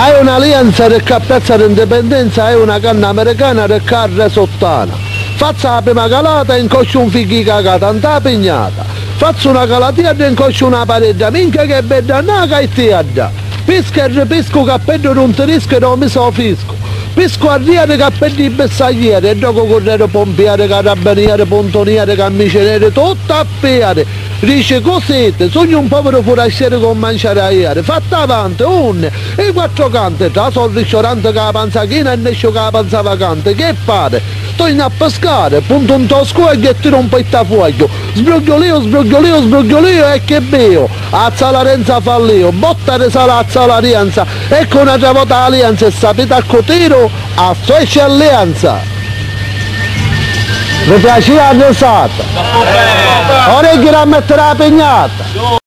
Hai un'alleanza che cappezza l'indipendenza, hai una canna americana che carre sottana. Faccia la prima calata e incoscio un fichi cagata, tanta pignata. Faccio una calatia e incoscio una parete, minchia che bella naga e tiada. Pisca e ripisco cappello non tedesco e non mi so fisco. Pisco a riare cappelli bersagliere, e gioco correre pompiere, carabiniere, pontoniere, cammicenere, tutto a piare. Dice cosette, sogno un povero forasciere con mangiare a ieri, fatta avanti, un, e quattro cante, tra sul ristorante che la panza china e ne esce che la panza vacante, che pare? Torno a pescare, punto un tosco e gettino un pettafuoco, sbrogliolio, sbrogliolio, sbrogliolio e che beo, azza la renza fallio, botta di salazza la rienza, ecco una volta alleanza e sapete a cotero, a fece alleanza. Mi piaceva la risata. Ora che la metterà pegnata.